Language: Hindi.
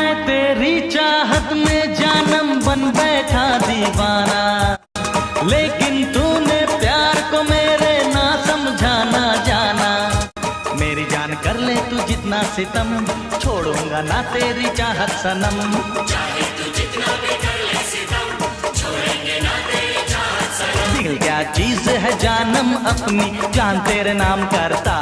मैं तेरी चाहत में जानम बन बैठा दीवाना। लेकिन तूने प्यार को मेरे ना समझाना जाना। मेरी जान कर ले तू जितना सितम, छोड़ूँगा ना तेरी चाहत सनम। दिल क्या चीज़ है जानम अपनी, जान तेरे नाम करता